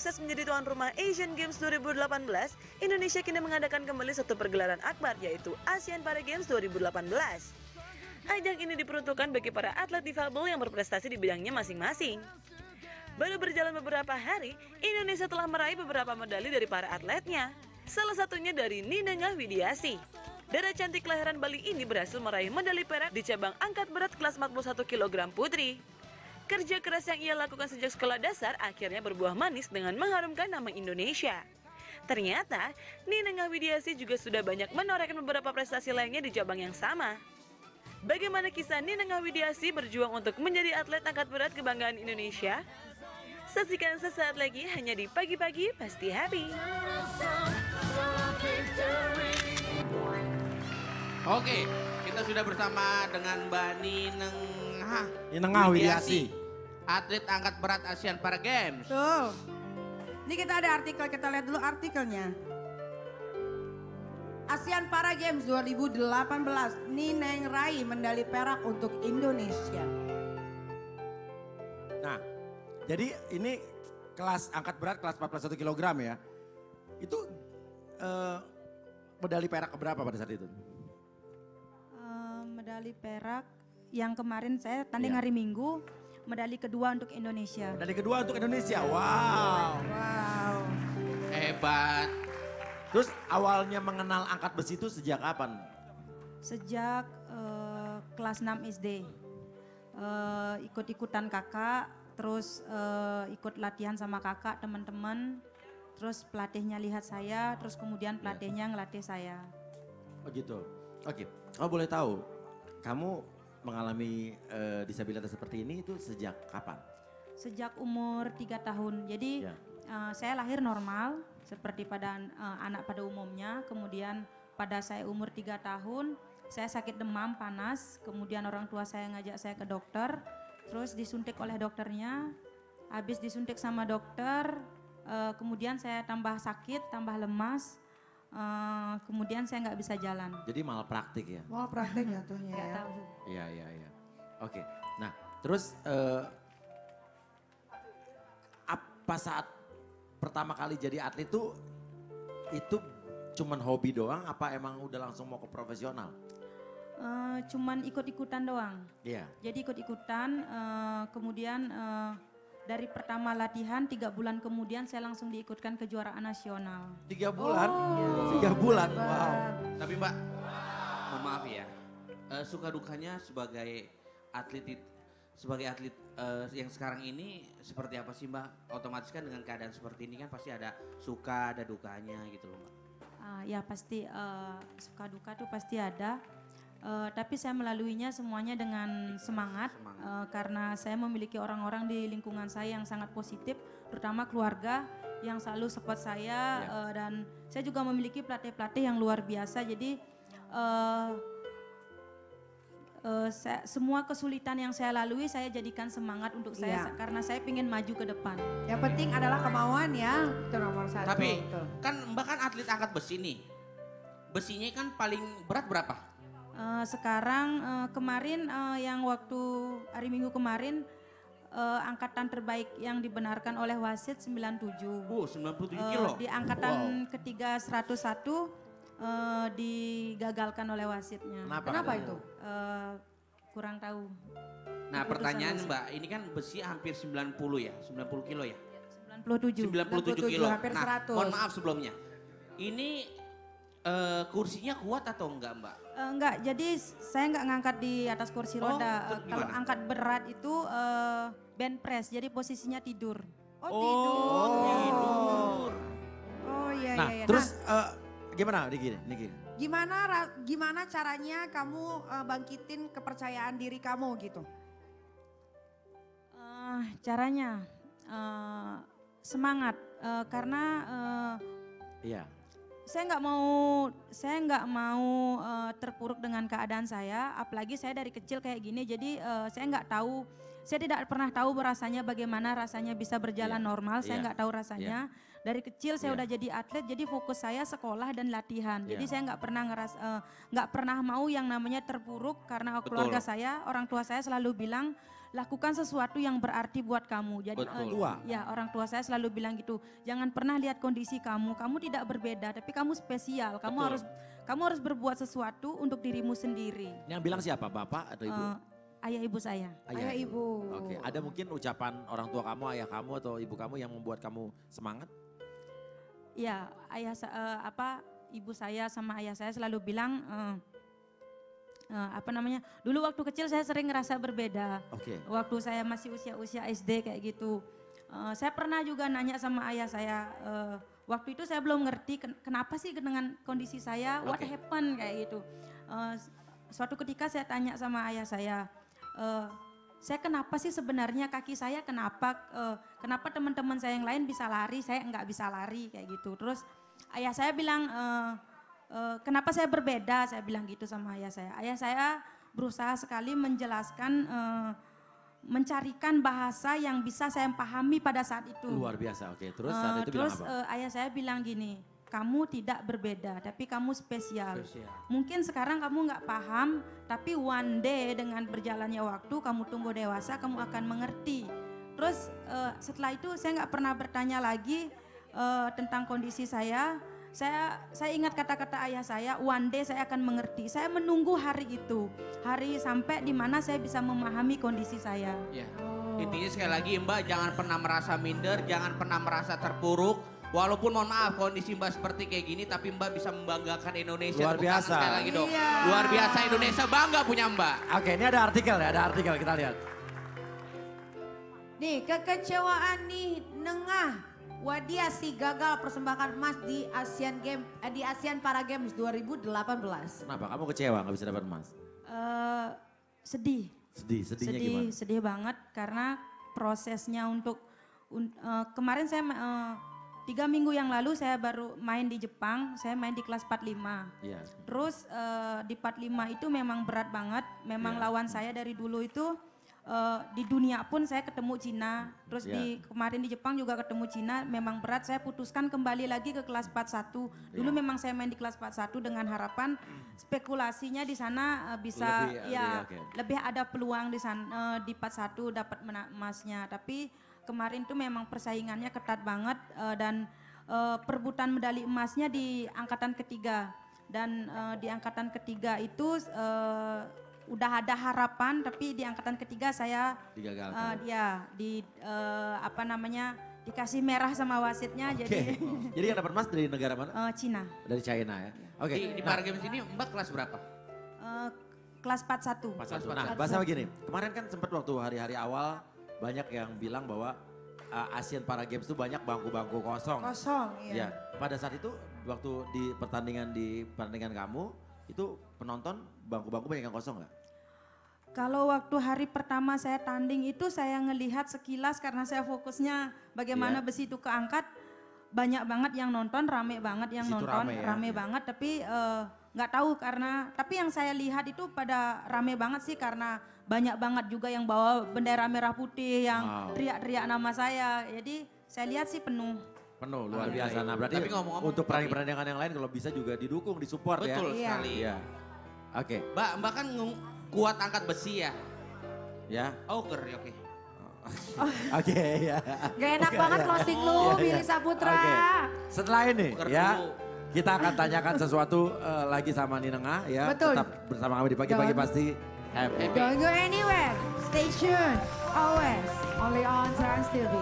sukses menjadi tuan rumah Asian Games 2018, Indonesia kini mengadakan kembali satu pergelaran akbar yaitu ASEAN Para Games 2018. Ajang ini diperuntukkan bagi para atlet difabel yang berprestasi di bidangnya masing-masing. Baru berjalan beberapa hari, Indonesia telah meraih beberapa medali dari para atletnya. Salah satunya dari Ninengah Widiasi. Darah cantik kelahiran Bali ini berhasil meraih medali perak di cabang angkat berat kelas 41 kg putri. Kerja keras yang ia lakukan sejak sekolah dasar akhirnya berbuah manis dengan mengharumkan nama Indonesia. Ternyata, Ninengah Widiasi juga sudah banyak menorehkan beberapa prestasi lainnya di cabang yang sama. Bagaimana kisah Ninengah Widiasi berjuang untuk menjadi atlet angkat berat kebanggaan Indonesia? Saksikan sesaat lagi hanya di Pagi-Pagi Pasti Happy. Oke, kita sudah bersama dengan Mbak Hah, Ninengah Widiasi. Atlet angkat berat ASEAN Para Games. Tuh. Ini kita ada artikel, kita lihat dulu artikelnya. ASEAN Para Games 2018, Nineng Rai medali perak untuk Indonesia. Nah, jadi ini kelas angkat berat kelas 41 kg ya. Itu eh, medali perak berapa pada saat itu? Eh, medali perak yang kemarin saya tanding Iya. hari Minggu, medali kedua untuk Indonesia. Medali kedua untuk Indonesia. Wow. Wow. Hebat. Terus awalnya mengenal angkat besi itu sejak kapan? Sejak eh, kelas 6 SD. Eh, ikut-ikutan kakak, terus eh, ikut latihan sama kakak, teman-teman. Terus pelatihnya lihat saya, terus kemudian pelatihnya ngelatih saya. Oh gitu. Oke. Oh boleh tahu, kamu mengalami eh, disabilitas seperti ini itu sejak kapan? Sejak umur 3 tahun. Jadi Ya. eh, saya lahir normal seperti pada eh, anak pada umumnya. Kemudian pada saya umur 3 tahun, saya sakit demam panas. Kemudian orang tua saya ngajak saya ke dokter. Terus disuntik oleh dokternya. Habis disuntik sama dokter, eh, kemudian saya tambah sakit, tambah lemas. Eh, kemudian saya nggak bisa jalan. Jadi malah praktik ya? Wah praktek jatuhnya Nggak ya. tahu. Iya iya iya. Oke. Nah terus eh, apa saat pertama kali jadi atlet itu itu cuman hobi doang? Apa emang udah langsung mau ke profesional? Eh, cuman ikut-ikutan doang. Iya. Jadi ikut-ikutan, eh, kemudian eh, dari pertama latihan tiga bulan kemudian saya langsung diikutkan kejuaraan nasional. Tiga bulan. Tiga bulan. Wow. Tapi Mbak, mohon maaf ya. Eh, suka dukanya sebagai atlet sebagai atlet eh, yang sekarang ini seperti apa sih Mbak? Otomatis kan dengan keadaan seperti ini kan pasti ada suka, ada dukanya gitu loh Mbak. Ah, ya pasti eh, suka duka tuh pasti ada. Eh, tapi saya melaluinya semuanya dengan semangat, Semangat. eh, karena saya memiliki orang-orang di lingkungan saya yang sangat positif, terutama keluarga yang selalu support saya eh, dan saya juga memiliki pelatih-pelatih yang luar biasa. Jadi eh, eh, saya- semua kesulitan yang saya lalui saya jadikan semangat untuk saya Iya. karena saya ingin maju ke depan. Yang penting adalah kemauan ya. Itu nomor satu. Tapi Betul. kan Mbak kan atlet angkat besi nih. Besinya kan paling berat berapa? Eh, sekarang eh, kemarin eh, yang waktu hari Minggu kemarin eh, angkatan terbaik yang dibenarkan oleh wasit 97. Oh, 97 Eh, kilo. di angkatan ketiga 101 eh, digagalkan oleh wasitnya. Kenapa? Kenapa itu? Eh, kurang tahu. Nah, pertanyaan wasit. Mbak, ini kan besi hampir 90 ya, 90 kilo ya? 97. 97 97, kilo. hampir nah, 100. mohon maaf sebelumnya. Ini eh, kursinya kuat atau enggak, Mbak? Eh, enggak, jadi saya enggak ngangkat di atas kursi Oh, roda. kalau angkat berat itu eh, band press, jadi posisinya tidur. Oh, tidur. tidur. Oh iya Nah iya. iya. terus eh, gimana Niki? Niki? Gimana ra- gimana caranya kamu eh, bangkitin kepercayaan diri kamu gitu? Eh, caranya eh, semangat Eh, karena eh, Iya. Saya nggak mau saya nggak mau eh, terpuruk dengan keadaan saya apalagi saya dari kecil kayak gini jadi eh, saya nggak tahu saya tidak pernah tahu rasanya bagaimana rasanya bisa berjalan Iya, normal saya iya, nggak tahu rasanya dari kecil saya Iya. udah jadi atlet, jadi fokus saya sekolah dan latihan. Jadi Iya. saya nggak pernah ngeras, eh, nggak pernah mau yang namanya terpuruk karena Betul. keluarga saya, orang tua saya selalu bilang lakukan sesuatu yang berarti buat kamu. Jadi Betul. Tua. ya orang tua saya selalu bilang gitu, jangan pernah lihat kondisi kamu, kamu tidak berbeda, tapi kamu spesial. Kamu Betul. harus kamu harus berbuat sesuatu untuk dirimu sendiri. Yang bilang siapa? Bapak atau ibu? Eh, ayah ibu saya. Ayah ibu. Oke, ada mungkin ucapan orang tua kamu, ayah kamu atau ibu kamu yang membuat kamu semangat? Ya, ayah eh, apa ibu saya sama ayah saya selalu bilang eh, apa namanya? Dulu waktu kecil saya sering ngerasa berbeda. Oke. Waktu saya masih usia-usia SD kayak gitu. Eh, saya pernah juga nanya sama ayah saya eh, waktu itu saya belum ngerti ken- kenapa sih dengan kondisi saya, what Oke. happened kayak gitu. Eh, suatu ketika saya tanya sama ayah saya, eh, saya kenapa sih sebenarnya kaki saya kenapa eh, kenapa teman-teman saya yang lain bisa lari, saya nggak bisa lari kayak gitu. Terus ayah saya bilang eh, eh, kenapa saya berbeda, saya bilang gitu sama ayah saya. Ayah saya berusaha sekali menjelaskan eh, mencarikan bahasa yang bisa saya pahami pada saat itu. Luar biasa. Oke, terus Eh, saat itu terus bilang apa? eh, ayah saya bilang gini, kamu tidak berbeda, tapi kamu spesial. Spesial. Mungkin sekarang kamu nggak paham, tapi one day dengan berjalannya waktu, kamu tumbuh dewasa, kamu akan mengerti. Terus eh, setelah itu saya nggak pernah bertanya lagi eh, tentang kondisi saya. Saya saya ingat kata-kata ayah saya, one day saya akan mengerti. Saya menunggu hari itu, hari sampai di mana saya bisa memahami kondisi saya. Ya. Intinya sekali lagi Mbak jangan pernah merasa minder, jangan pernah merasa terpuruk. Walaupun mohon maaf kondisi Mbak seperti kayak gini tapi Mbak bisa membanggakan Indonesia. Luar biasa. Sekali lagi dong. Iya. Luar biasa Indonesia bangga punya Mbak. Oke, ini ada artikel ya, ada artikel kita lihat. Nih kekecewaan nih Nengah Wadiasi gagal persembahkan emas di Asian Game eh, di Asian Para Games 2018. Kenapa? Kamu kecewa nggak bisa dapat emas? Eh, sedih, Sedih, sedihnya sedih, gimana? sedih banget karena prosesnya untuk un- eh, kemarin saya eh, tiga minggu yang lalu saya baru main di Jepang, saya main di kelas 45. Iya. Terus eh, di 45 itu memang berat banget, memang Iya. lawan saya dari dulu itu eh, di dunia pun saya ketemu Cina, terus Iya. di kemarin di Jepang juga ketemu Cina, memang berat. Saya putuskan kembali lagi ke kelas 41. Dulu Iya. memang saya main di kelas 41 dengan harapan spekulasinya di sana eh, bisa Lebih, ya lebih, oke. lebih ada peluang di sana eh, di 41 dapat emasnya. Tapi kemarin tuh memang persaingannya ketat banget eh, dan eh, perebutan medali emasnya di angkatan ketiga dan eh, di angkatan ketiga itu eh, udah ada harapan tapi di angkatan ketiga saya eh, Digagalkan. dia di eh, apa namanya dikasih merah sama wasitnya Oke. jadi Jadi yang dapat emas dari negara mana? eh, Cina Dari China ya. Oke. Di, di Para Games ini Mbak kelas berapa? Eh, kelas 41 Pas satu. Nah, bahasa begini. Kemarin kan sempat waktu hari-hari awal banyak yang bilang bahwa uh, Asian Para Games itu banyak bangku-bangku kosong. Kosong Ya, ya. pada saat itu waktu di pertandingan di pertandingan kamu itu penonton bangku-bangku banyak yang kosong nggak? Kalau waktu hari pertama saya tanding itu saya ngelihat sekilas karena saya fokusnya bagaimana Iya. besi itu keangkat banyak banget yang nonton rame banget yang nonton rame ya, iya. banget tapi eh, nggak tahu karena tapi yang saya lihat itu pada rame banget sih karena banyak banget juga yang bawa bendera merah putih yang Wow. teriak-teriak nama saya jadi saya lihat sih penuh Penuh, luar Iya, biasa. iya. Nah berarti Tapi ngomong-ngomong, untuk tapi- pertandingan yang lain kalau bisa juga didukung, disupport ya. Betul Iya. sekali. Iya. Oke, Mbak, Mbak kan kuat angkat besi ya? ya. Oh, oke. oke. Oke, ya. Gak enak banget closing lu, Iya, iya. Billy Saputra. Oke. Setelah ini ya, dulu. kita akan tanyakan sesuatu eh, lagi sama Ninengah ya. Betul. Tetap bersama kami di pagi-pagi pasti happy. Happy. Don't go anywhere. Stay tuned. Always. Only on Trans TV.